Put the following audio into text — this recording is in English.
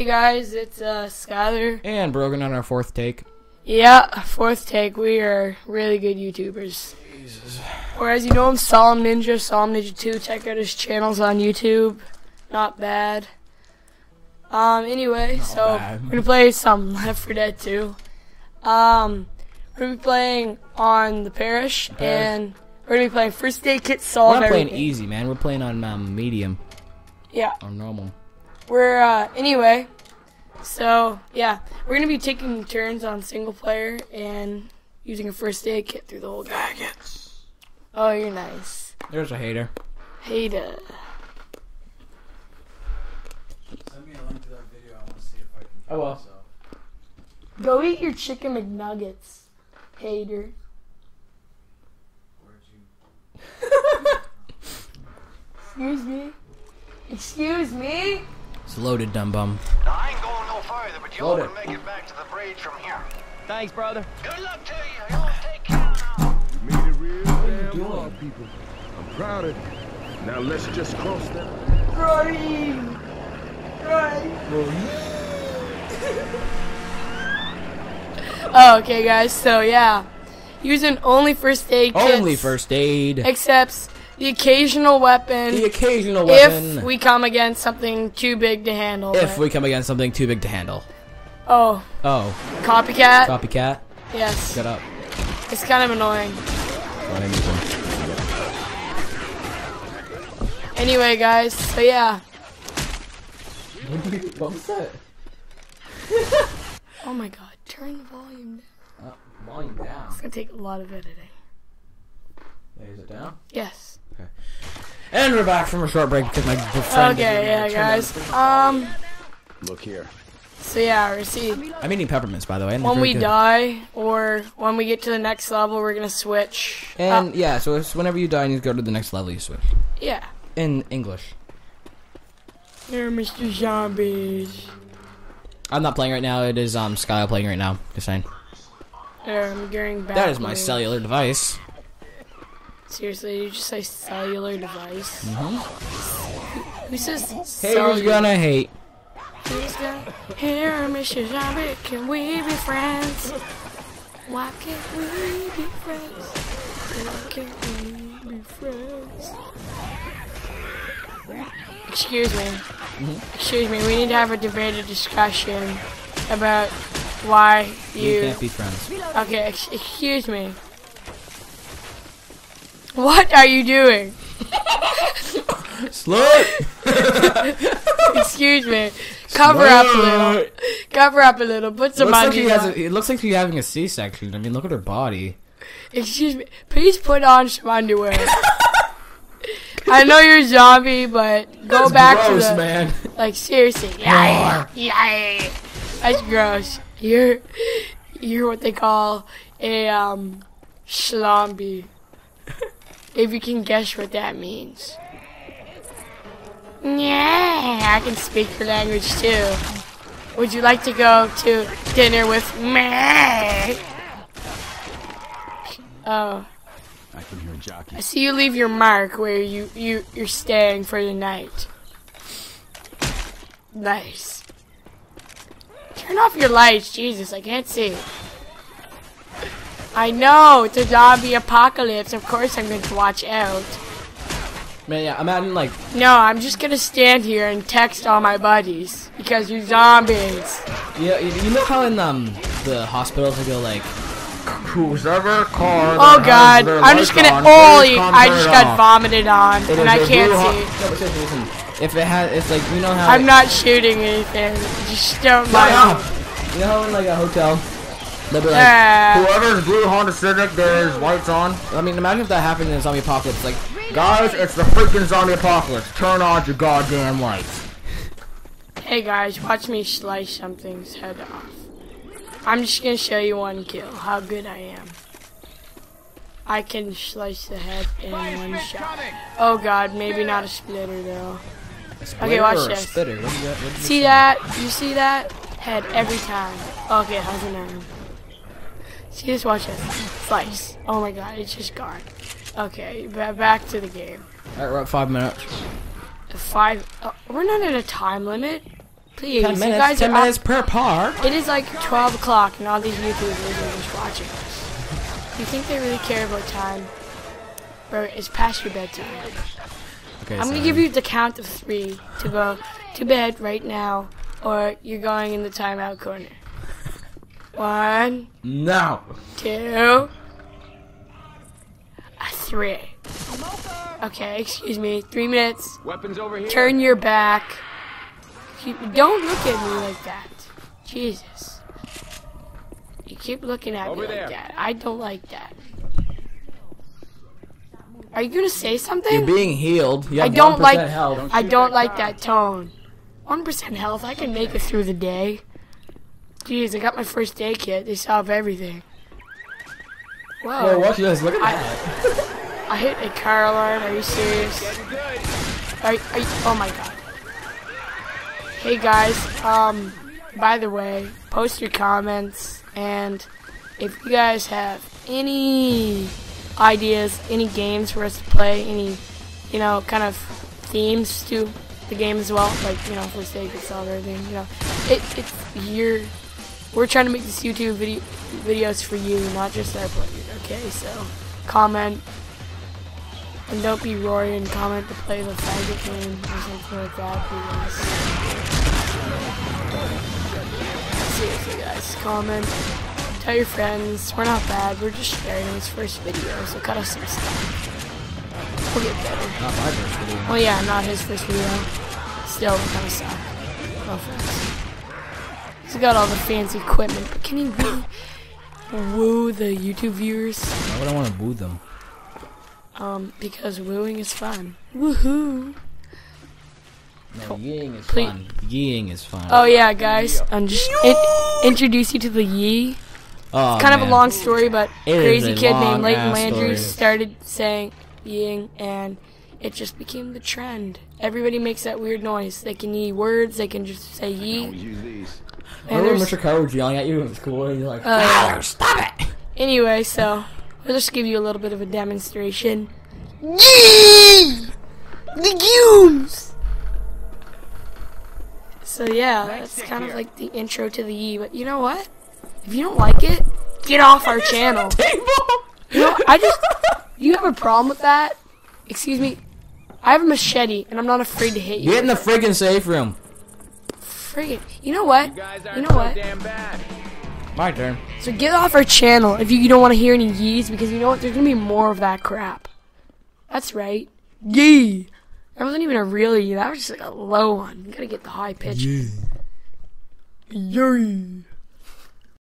Hey guys, it's uh, Skyler. And Brogan on our fourth take. Yeah, fourth take. We are really good YouTubers. Jesus. Or as you know, I'm Solemn Ninja, Solemn Ninja 2. Check out his channels on YouTube. Not bad. Um, anyway, Not so bad. we're gonna play some Left 4 Dead 2. Um, we're gonna be playing on the parish, Parish. and we're gonna be playing First Aid Kit We're Solve not playing Everything. easy, man. We're playing on um, medium Yeah, or normal. We're uh, anyway. So yeah, we're gonna be taking turns on single player and using a first aid kit through the whole game. Oh, you're nice. There's a hater. Hater. Send me a link to that video. I want to see if I can. I will. myself. Go eat your chicken McNuggets, hater. Excuse me. Excuse me. It's loaded, dumb bum. I ain't going no further, but y'all Load can it. make it back to the bridge from here. Thanks, brother. Good luck to you. Y'all take care now. Made it real damn far, people. I'm proud of you. Now let's just cross that. Running. Run. oh, okay, guys. So yeah, using only first aid kits. Only first aid. Accepts the occasional weapon. The occasional weapon. if we come against something too big to handle. if we come against something too big to handle. Oh, Oh, copycat. copycat. yes. Shut up. It's kind of annoying. What I need to- Anyway, guys. So yeah. What was that? Oh my God. Turn the volume down. Uh, volume down. It's gonna take a lot of editing. Is it down? Yes. And we're back from a short break because my friend. Okay, yeah, guys. Um. Look here. So yeah, we see I'm eating peppermints, by the way. when we good. die or when we get to the next level, we're gonna switch. And Uh, yeah, so it's whenever you die and you go to the next level, you switch. yeah. In English. There, Mr. Zombies. I'm not playing right now. It is um Skyle playing right now. Just saying. There, I'm getting back. That is my cellular device. Seriously, you just say cellular device? Mm-hmm. Who says Haters gonna hate. Who's gonna- Here, Mr. Zombie, can we be friends? Why can't we be friends? Why can't we be friends? Excuse me. Mm-hmm. Excuse me, we need to have a debated discussion about why You you. can't be friends. Okay, ex- excuse me. What are you doing? Slut. Excuse me. Cover up a little. Cover up a little. Put some Looks like has on. a, it looks like he's having a C-section. I mean, look at her body. Excuse me. Please put on some underwear. I know you're a zombie, but go back Gross, to the man. like seriously. Yeah, yeah. That's gross. You're you're what they call a um schlombie. If you can guess what that means. Yeah, I can speak your language too. Would you like to go to dinner with me? Oh. I can hear jockey. I see you leave your mark where you, you, you're staying for the night. Nice. Turn off your lights, Jesus, I can't see. I know, it's a zombie apocalypse, of course I'm going to watch out. Man, yeah, I'm imagine like No, I'm just gonna stand here and text all my buddies, because you're zombies. yeah, you, you know how in um the hospitals they go like Who's ever car? Oh god, I'm just gonna, holy, I just got vomited on, and I can't see. No, but listen. If it has, it's like you know how. I'm not shooting anything, just don't Shut mind You know how in like a hotel, they'll be like, Uh, Whoever's blue Honda Civic, there's lights on. I mean, imagine if that happened in a zombie apocalypse. Like, Guys, it's the freaking zombie apocalypse. Turn on your goddamn lights. Hey guys, watch me slice something's head off. I'm just gonna show you one kill, how good I am. I can slice the head in one shot. Oh god, maybe not a Spitter though. a Spitter watch this. What do you, what you See say? that? You see that? Head every time. Okay, how's it now? See this? Watch this. Slice. Oh my god, it's just gone. Okay, ba- back to the game. Alright, we're at five minutes. Five. Uh, we're not at a time limit. Please, Ten you minutes. guys Ten minutes per part. It is like 12 o'clock and all these YouTubers are just watching us. Do you think they really care about time? Bro, it's past your bedtime. Okay, I'm gonna give you the count of three to go to bed right now, or you're going in the timeout corner. One, no. two, three. Okay, excuse me. Three minutes. Weapons over here. Turn your back. You, don't look at me like that. Jesus. You keep looking at Over me there. like that. I don't like that. Are you gonna say something? You're being healed. You I don't 1% like. health. I don't like that tone. One percent health. I can make it through the day. Jeez, I got my first aid kit. They solve everything. Whoa! Whoa, watch this. Look at I- that. I hit a car alarm. Are you serious? Are, are you, oh my god. Hey guys, um, by the way, post your comments and if you guys have any ideas, any games for us to play, any, you know, kind of themes to the game as well, like, you know, first aid all everything, you know, it, it's your, we're trying to make this YouTube video, videos for you, not just our players, okay, so, comment, and don't be Rory and comment to play the faggot game or something like that, please. Seriously, guys, comment. Tell your friends. We're not bad. We're just sharing this first video, so cut us some stuff. We'll get better. Not my first video. Well, yeah, not his first video. Still, we kind of suck. No offense. He's got all the fancy equipment, but can he really woo the YouTube viewers? Why would I want to boo them? Um, because wooing is fun. Woohoo! No, yeeing is Please- fun. Yeeing is fun. Oh yeah, guys, I'm just in- introduce you to the Yee. Oh, Kind of a long story, but It is crazy kid named Leighton long-ass Landry story. started saying yeeing, and it just became the trend. Everybody makes that weird noise. They can yee words. They can just say yee. Use these. And Remember when Mr. Carter was yelling at you in school and you're like, uh, Oh, yeah. Stop it! anyway, so I'll just give you a little bit of a demonstration. Yee! Legumes. So yeah, that's kind of like the intro to the E, But you know what? If you don't like it, get off our channel. You know, I just. You have a problem with that? Excuse me. I have a machete, and I'm not afraid to hit you. Get in the friggin' safe room. Friggin'. You know what? Guys aren't You know so what? damn bad. My turn. So get off our channel if you, you don't want to hear any yees, because you know what? There's gonna be more of that crap. That's right. Yee. That wasn't even a real yee. That was just like a low one. You gotta get the high pitch. Yee. Yee.